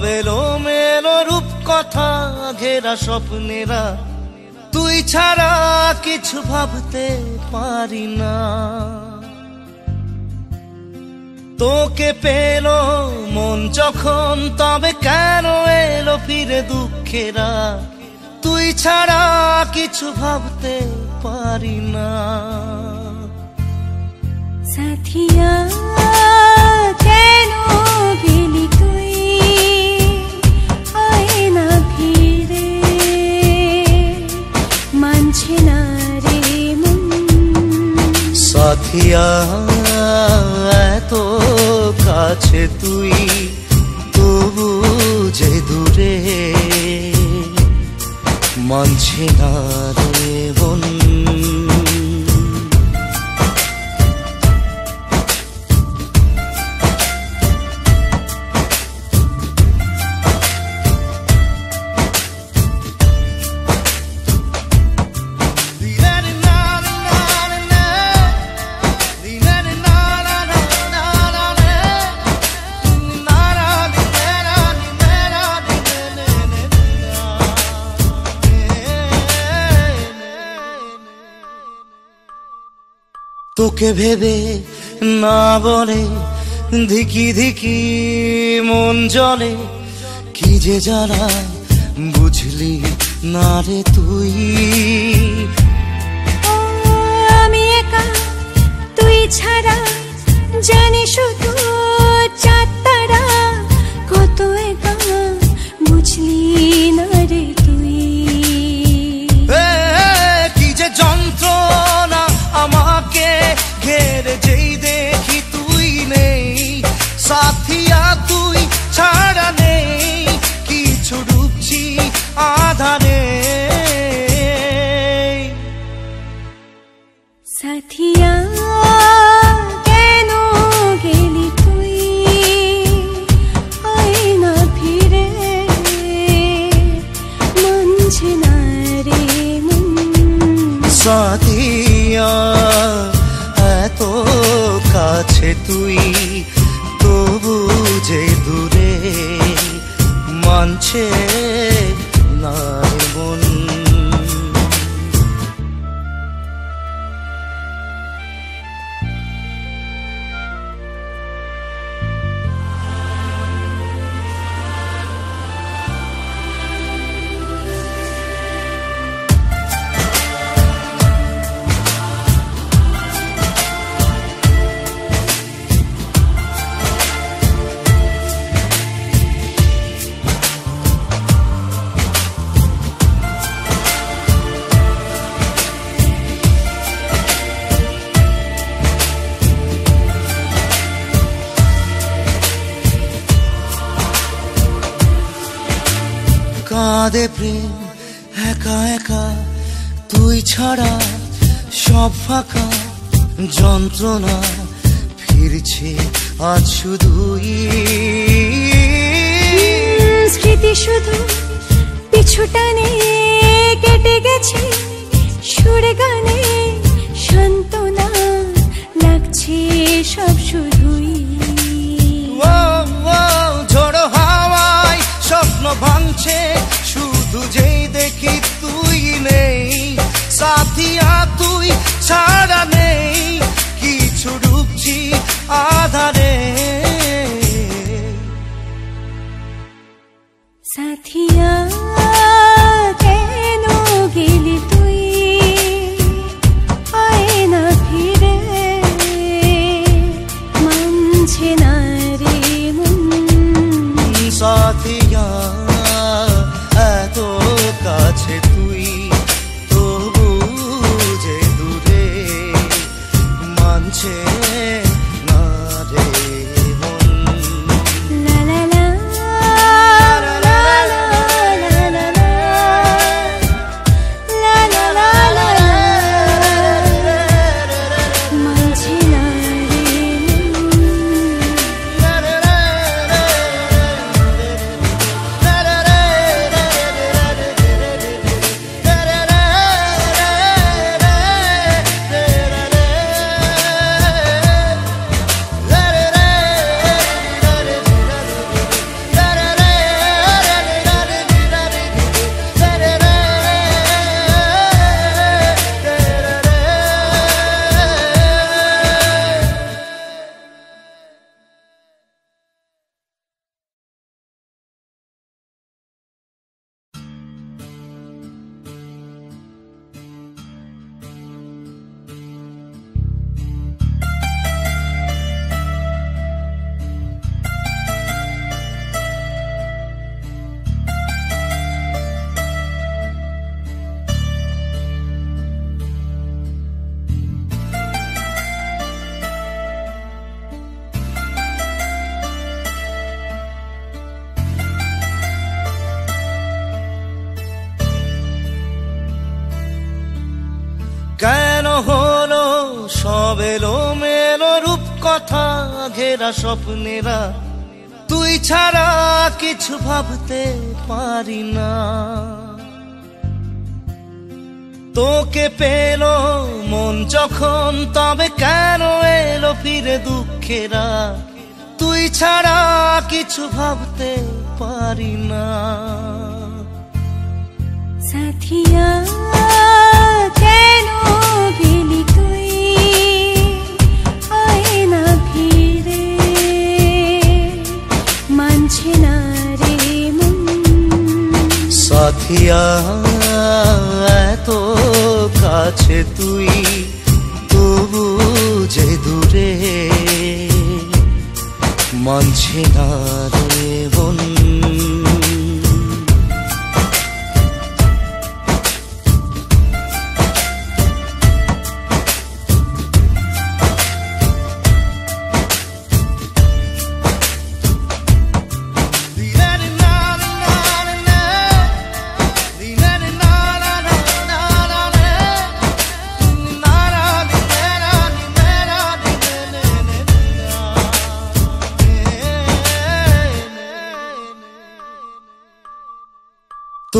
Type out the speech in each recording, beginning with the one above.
সব এলো মেলো রূপ কথা ঘেরা স্বপ্নেরা, তুই ছাড়া কিছু ভাবতে পারি না। তোকে পেল মন যখন, তবে কেন এলো ফিরে দুঃখেরা? তুই ছাড়া কিছু ভাবতে পারি না। সাথিয়া সাথিয়া এত কাছে তুই তবু যে দূরে? মানছে না রে বন তোকে ভেবে না বলে, ধিকি ধিকি মন জলে। কি যে জানা বুঝলি না রে তুই। আমি একা, তুই ছাড়া তুই তবু যে দূরে মানছে কাঁদে প্রেম একা একা তুই ছাড়া সব ফাঁকা যন্ত্রণা ফিরছে আজ শুধুই। স্মৃতি শুধু পিছু টানে কেটে গেছে সুর গানে সান্ত্বনা লাগছে সব শুধুই। ও, হাওয়ায় স্বপ্ন ভাঙছে साथिया এলো মেলো রূপ কথা ঘেরা স্বপ্নেরা। তুই ছাড়া কিছু ভাবতে পারি না। তোকে পেল মন যখন, তবে কেন এলো ফিরে দুঃখেরা? তুই ছাড়া কিছু ভাবতে পারি না। সাথিয়া মানছে না রে বন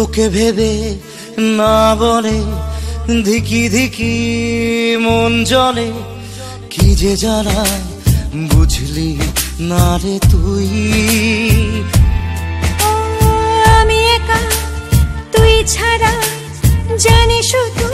তোকে ভেবে না বলে, ধিকি ধিকি মন জলে। কি যে জানা বুঝলি না রে তুই। আমি একা, তুই ছাড়া জানি শুধু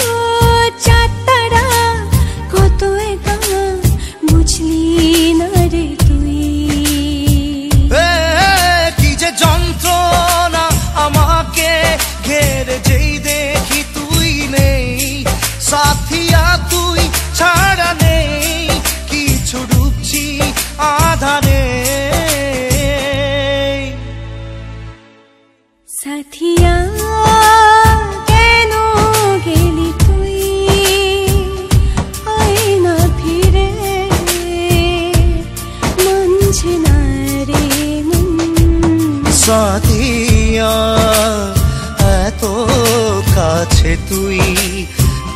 কাছে তুই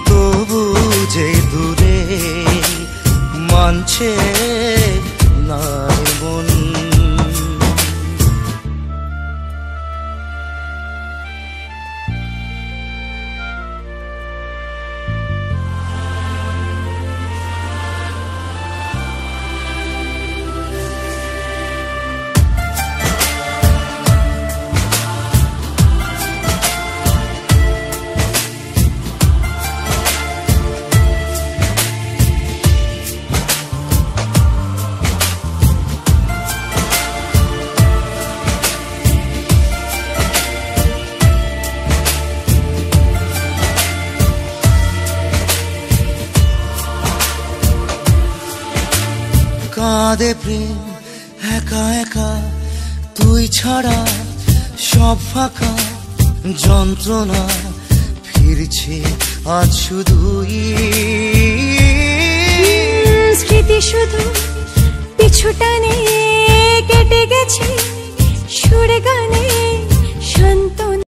তবু যে দূরে মানছে তুই ছাড়া সব ফাঁকা যন্ত্রণা ফিরছে আজ শুধুই। স্মৃতি শুধু পিছুটানে কেটে গেছে সুরে গানে শান্ত